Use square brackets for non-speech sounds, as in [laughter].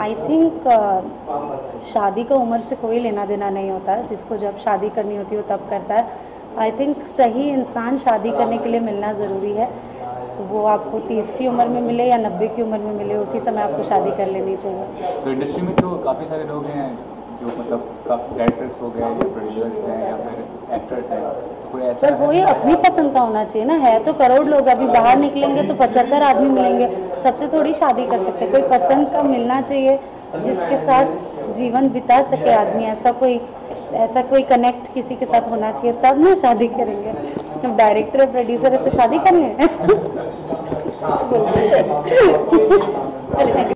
I think शादी का उम्र से कोई लेना देना नहीं होता। है जिसको जब शादी करनी होती हो तब करता है। आई थिंक सही इंसान शादी करने के लिए मिलना ज़रूरी है। सो वो आपको तीस की उम्र में मिले या नब्बे की उम्र में मिले, उसी समय आपको शादी कर लेनी चाहिए। तो इंडस्ट्री में तो काफ़ी सारे लोग हैं जो मतलब काफ़ी डायरेक्टर्स हो गए या प्रोड्यूसर्स हैं या फिर एक्टर्स हैं। कोई ऐसा पर वो ही अपनी पसंद का होना चाहिए ना है तो करोड़ लोग अभी बाहर निकलेंगे तो पचहत्तर आदमी मिलेंगे सबसे थोड़ी शादी कर सकते कोई पसंद का मिलना चाहिए जिसके साथ जीवन बिता सके आदमी ऐसा कोई ऐसा कोई कनेक्ट किसी के साथ होना चाहिए तब ना शादी करेंगे। जब डायरेक्टर है प्रोड्यूसर है तो शादी करेंगे। [laughs] चलिए थैंक यू